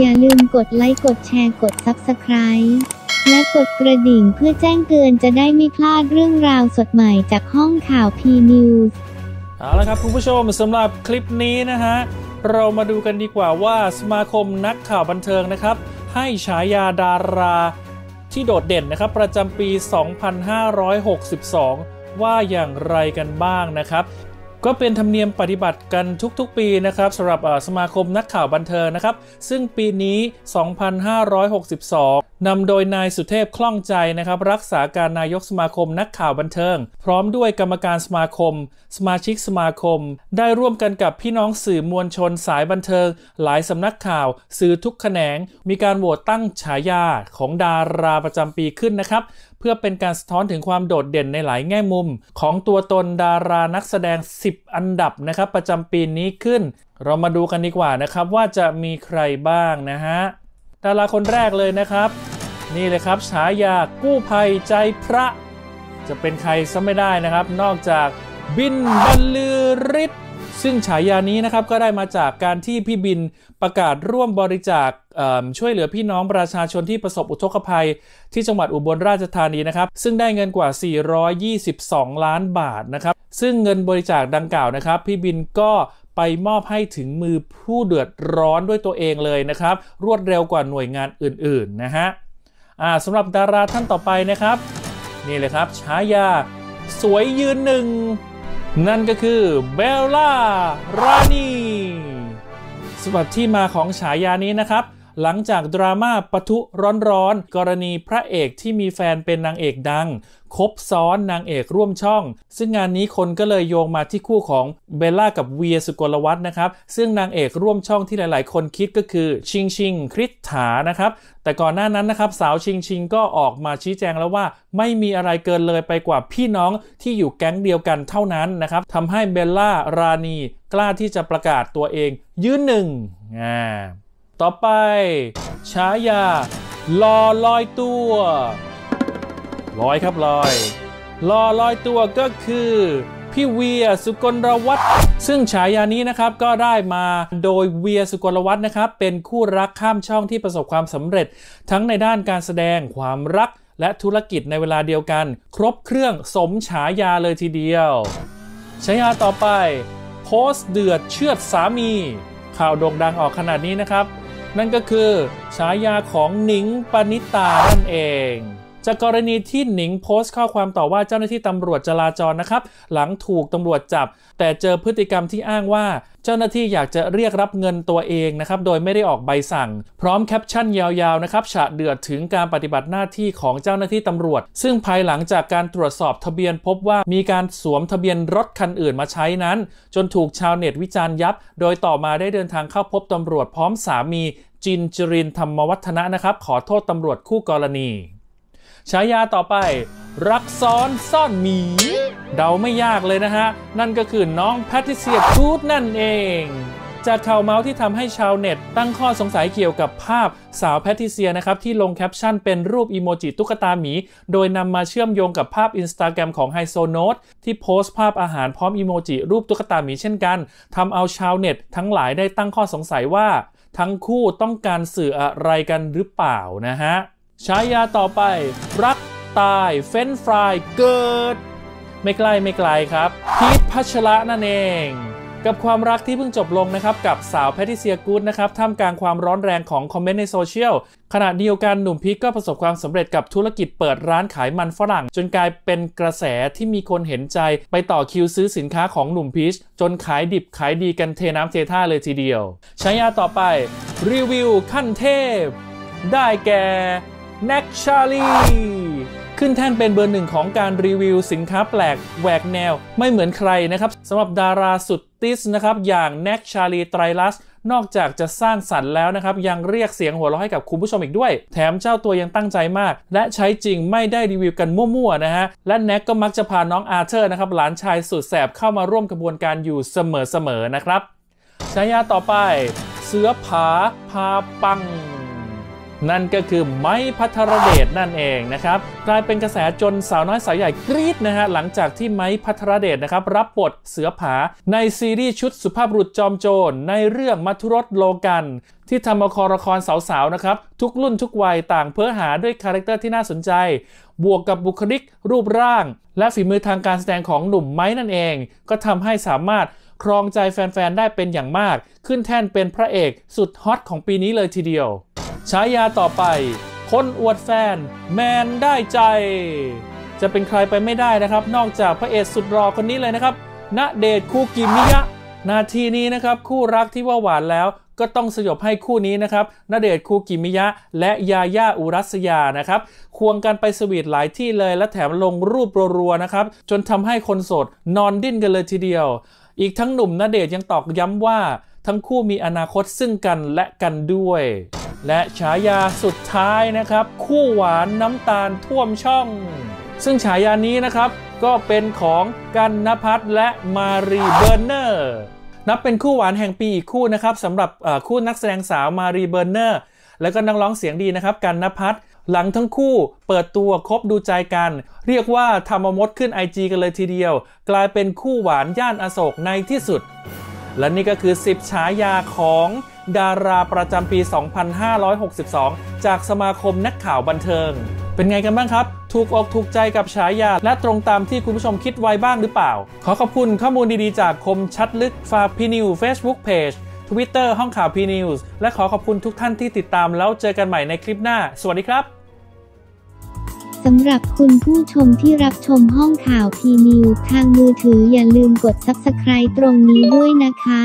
อย่าลืมกดไลค์กดแชร์กด Subscribe และกดกระดิ่งเพื่อแจ้งเตือนจะได้ไม่พลาดเรื่องราวสดใหม่จากห้องข่าว P-News เอาละครับคุณผู้ชมสำหรับคลิปนี้นะฮะ เรามาดูกันดีกว่าว่าสมาคมนักข่าวบันเทิงนะครับ ให้ฉายาดาราที่โดดเด่นนะครับ ประจำปี 2562 ว่าอย่างไรกันบ้างนะครับ ก็เป็นธรรมเนียมปฏิบัติกันทุกๆ ปีนะครับสำหรับสมาคมนักข่าวบันเทิงนะครับ ซึ่งปีนี้ 2562 นำโดยนายสุเทพคล่องใจนะครับรักษาการนายกสมาคมนักข่าวบันเทิง พร้อมด้วยกรรมการสมาคม สมาชิกสมาคม ได้ร่วมกันกับพี่น้องสื่อมวลชนสายบันเทิง หลายสำนักข่าว สื่อทุกแขนง มีการโหวตตั้งฉายาของดาราประจำปีขึ้นนะครับเพื่อเป็นการสะท้อนถึงความโดดเด่นในหลายแง่มุม ของตัวตนดารานักแสดง 10 อันดับนะครับประจำปีนี้ขึ้น เรามาดูกันดีกว่านะครับว่าจะมีใครบ้างนะฮะดาราคนแรกเลยนะครับ นี่เลยครับฉายากู้ภัยใจพระ จะเป็นใครซะไม่ได้นะครับ นอกจากบินบรรลือฤทธิ์ซึ่งฉายานี้นะครับก็ได้มาจากการที่พี่บินประกาศร่วมบริจาคช่วยเหลือพี่น้องประชาชนที่ประสบอุทกภัย ที่จังหวัดอุบลราชธานีนะครับ ซึ่งได้เงินกว่า 422 ล้านบาทนะครับ ซึ่งเงินบริจาคดังกล่าวนะครับ พี่บินก็ไปมอบให้ถึงมือผู้เดือดร้อนด้วยตัวเองเลยนะครับ รวดเร็วกว่าหน่วยงานอื่น ๆ นะฮะ อ่าสำหรับดาราท่านต่อไปนะครับ นี่เลยครับฉายา สวยยืนหนึ่ง นั่นก็คือเบลล่ารานีสำหรับที่มาของฉายานี้นะครับ หลังจากดราม่าปะทุร้อนๆ กรณีพระเอกที่มีแฟนเป็นนางเอกดัง คบซ้อนนางเอกร่วมช่อง ซึ่งงานนี้คนก็เลยโยงมาที่คู่ของเบลล่ากับเวียสุกลวัฒนะครับ ซึ่งนางเอกร่วมช่องที่หลายๆ คนคิดก็คือชิงชิงคริสถานะครับ แต่ก่อนหน้านั้นนะครับสาวชิงชิงก็ออกมาชี้แจงแล้วว่าไม่มีอะไรเกินเลยไปกว่าพี่น้องที่อยู่แก๊งเดียวกันเท่านั้นนะครับทำให้เบลล่ารานีกล้าที่จะประกาศตัวเองยืนหนึ่งอ่า ต่อไปฉายาลอลอยตัวลอยครับลอยลอลอยตัวก็คือพี่เวียสุกลวัฒน์ซึ่งฉายานี้นะครับก็ได้มาโดยเวียสุกลวัฒน์นะครับ เป็นคู่รักข้ามช่องที่ประสบความสำเร็จ ทั้งในด้านการแสดงความรัก และธุรกิจในเวลาเดียวกัน ครบเครื่องสมฉายาเลยทีเดียวฉายาต่อไป โพสต์เดือดเชือดสามี ข่าวโด่งดังออกขนาดนี้นะครับ นั่นก็คือฉายาของหนิงปณิตานั่นเอง จากกรณีที่หนิงโพสต์ข้อความต่อว่าเจ้าหน้าที่ตำรวจจราจรนะครับ หลังถูกตำรวจจับ แต่เจอพฤติกรรมที่อ้างว่า เจ้าหน้าที่อยากจะเรียกรับเงินตัวเองนะครับ โดยไม่ได้ออกใบสั่ง พร้อมแคปชั่นยาวๆนะครับฉะเดือดถึงการปฏิบัติหน้าที่ของเจ้าหน้าที่ตำรวจ ซึ่งภายหลังจากการตรวจสอบทะเบียนพบว่ามีการสวมทะเบียนรถคันอื่นมาใช้นั้น จนถูกชาวเน็ตวิจารณ์ยับ โดยต่อมาได้เดินทางเข้าพบตำรวจพร้อมสามีจินจรินธรรมวัฒนะนะครับ ขอโทษตำรวจคู่กรณี ฉายาต่อไป รักซ้อนซ่อนหมี เดาไม่ยากเลยนะฮะ นั่นก็คือน้องแพทริเซียกู๊ดนั่นเอง จากข่าวเม้าท์ที่ทำให้ชาวเน็ต ตั้งข้อสงสัยเกี่ยวกับภาพสาวแพทริเซียนะครับ ที่ลงแคปชั่นเป็นรูปอีโมจิตุ๊กตาหมี โดยนำมาเชื่อมโยงกับภาพอินสตาแกรมของไฮโซโน้ตที่โพสต์ภาพอาหารพร้อมอีโมจิรูปตุ๊กตาหมีเช่นกันทำเอาชาวเน็ต ทั้งหลายได้ตั้งข้อสงสัยว่า ทั้งคู่ต้องการสื่ออะไรกันหรือเปล่านะฮะ ฉายาต่อไป รักตายเฟรนช์ฟรายเกิด ไม่ใกล้ไม่ไกลครับ พีทพัชระนั่นเอง กับความรักที่เพิ่งจบลงนะครับ กับสาวแพทริเซียกู๊ดนะครับท่ามกลางความร้อนแรงของคอมเมนต์ในโซเชียลขณะเดียวกันหนุ่มพีทก็ประสบความสำเร็จกับธุรกิจเปิดร้านขายมันฝรั่ง จนกลายเป็นกระแสที่มีคนเห็นใจ ไปต่อคิวซื้อสินค้าของหนุ่มพีทจนขายดิบขายดีกันเทน้ำเทท่าเลยทีเดียวฉายาต่อไป รีวิวขั้นเทพ ได้แก่ แน็กชาลีขึ้นแท่นเป็นเบอร์หนึ่งของการรีวิวสินค้าแปลกแหวกแนว ไม่เหมือนใครนะครับสำหรับดาราสุดติสท์นะครับอย่างแน็กชาลีไตรรัตน์นอกจากจะสร้างสรรค์แล้วนะครับ ยังเรียกเสียงหัวเราะให้กับคุณผู้ชมอีกด้วย แถมเจ้าตัวยังตั้งใจมาก และใช้จริงไม่ได้รีวิวกันมั่วๆนะฮะ และแน็กก็มักจะพาน้องอาร์เธอร์นะครับ หลานชายสุดแสบเข้ามาร่วมกระบวนการอยู่เสมอๆนะครับฉายาต่อไป เสือผาพาปัง นั่นก็คือไมค์ภัทรเดชนั่นเองนะครับกลายเป็นกระแสจนสาวน้อยสาวใหญ่กรี๊ดนะฮะหลังจากที่ไมค์ภัทรเดชนะครับรับบทเสือผาในซีรีส์ชุดสุภาพบุรุษจอมโจรในเรื่องมธุรสโลกันตร์ที่ทำเอาคอละครสาวๆ นะครับ ทุกรุ่นทุกวัยต่างเพ้อหาด้วย character ที่น่าสนใจ บวกกับบุคลิก รูปร่าง และฝีมือทางการแสดงของหนุ่มไม้นั่นเอง ก็ทำให้สามารถครองใจแฟนๆ ได้เป็นอย่างมาก ขึ้นแท่นเป็นพระเอกสุดฮอตของปีนี้เลยทีเดียว ฉายาต่อไป คนอวดแฟน แมนได้ใจ จะเป็นใครไปไม่ได้นะครับ นอกจากพระเอกสุดรอคนนี้เลยนะครับณเดชน์คูกิมิยะ นาทีนี้นะครับคู่รักที่ว่าหวานแล้วก็ต้องสยบให้คู่นี้นะครับณเดชน์คูกิมิยะ และยาย่าอุรัสยานะครับ ควงกันไปสวีทหลายที่เลยและแถมลงรูปรัวๆนะครับ จนทำให้คนโสดนอนดิ้นกันเลยทีเดียว อีกทั้งหนุ่มณเดชน์ยังตอกย้ำว่า ทั้งคู่มีอนาคตซึ่งกันและกันด้วย และฉายาสุดท้ายนะครับ คู่หวานน้ำตาลท่วมช่อง ซึ่งฉายานี้นะครับก็เป็นของกันนภัทรและมารีเบิร์นเนอร์นับเป็นคู่หวานแห่งปีอีกคู่นะครับสำหรับคู่นักแสดงสาวมารีเบิร์นเนอร์แล้วก็นักร้องเสียงดีนะครับกันนภัทรหลังทั้งคู่เปิดตัวคบดูใจกัน เรียกว่าทำเอามดขึ้น IG กันเลยทีเดียว กลายเป็นคู่หวานย่านอโศกในที่สุด และนี่ก็คือ 10 ฉายาของ ดาราประจำปี 2562 จากสมาคมนักข่าวบันเทิง เป็นไงกันบ้างครับ ถูกอกถูกใจกับฉายา และตรงตามที่คุณผู้ชมคิดไว้บ้างหรือเปล่า ขอขอบคุณข้อมูลดีๆ จากคมชัดลึกฟาพีนิว Facebook Page Twitter ห้องข่าว P News และขอขอบคุณทุกท่านที่ติดตามแล้วเจอกันใหม่ในคลิปหน้า สวัสดีครับสำหรับคุณผู้ชมที่รับชมห้องข่าวพีนิวทางมือถืออย่าลืมกด Subscribe ตรงนี้ด้วยนะคะ